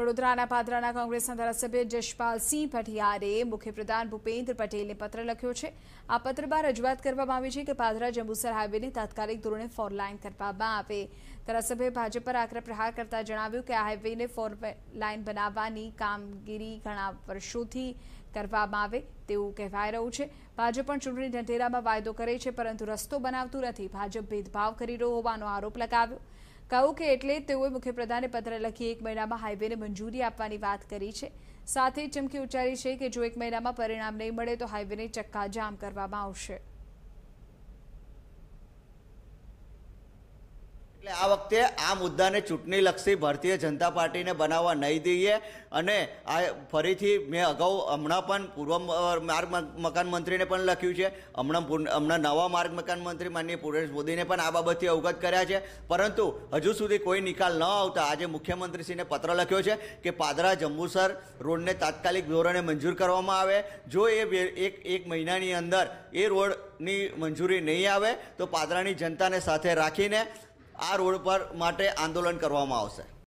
વડોદરાના પાદરાના કોંગ્રેસના ધારાસભ્ય જશપાલસિંહ ભટિયારે મુખ્યપ્રધાન ભૂપેન્દ્ર પટેલને પત્ર લખ્યો છે. આ પત્રમાં રજૂઆત કરવામાં આવી છે કે પાદરા જંબુસર હાઈવેને તાત્કાલિક ધોરણે ફોર લાઇન કરવામાં આવે. ધારાસભ્ય ભાજપ પર આકરા પ્રહાર કરતા જણાવ્યું કે આ હાઈવેને ફોર લાઇન બનાવવાની કામગીરી ઘણા વર્ષોથી કરવામાં આવે તેવું કહેવાય રહ્યું છે. ભાજપ પણ ચૂંટણી ઢંઢેરામાં વાયદો કરે છે પરંતુ રસ્તો બનાવતું નથી. ભાજપ ભેદભાવ કરી રહ્યો હોવાનો આરોપ લગાવ્યો. કહ્યું કે એટલે તેઓએ મુખ્યપ્રધાને પત્ર લખી એક મહિનામાં હાઈવેને મંજૂરી આપવાની વાત કરી છે. સાથે ચમકી ઉચ્ચારી છે કે જો એક મહિનામાં પરિણામ નહીં મળે તો હાઈવેને ચક્કાજામ કરવામાં આવશે. એટલે આ વખતે આ મુદ્દાને ચૂંટણીલક્ષી ભારતીય જનતા પાર્ટીને બનાવવા નહીં દઈએ અને આ ફરીથી મેં અગાઉ હમણાં પણ પૂર્વ માર્ગ મકાન મંત્રીને પણ લખ્યું છે. હમણાં હમણાં નવા માર્ગ મકાન મંત્રી માનનીય પુરેશ મોદીને પણ આ બાબતથી અવગત કર્યા છે. પરંતુ હજુ સુધી કોઈ નિકાલ ન આવતા આજે મુખ્યમંત્રીશ્રીને પત્ર લખ્યો છે કે પાદરા જંબુસર રોડને તાત્કાલિક ધોરણે મંજૂર કરવામાં આવે. જો એ એક એક મહિનાની અંદર એ રોડની મંજૂરી નહીં આવે, તો પાદરાની જનતાને સાથે રાખીને આ રોડ પર માટે આંદોલન કરવામાં આવશે.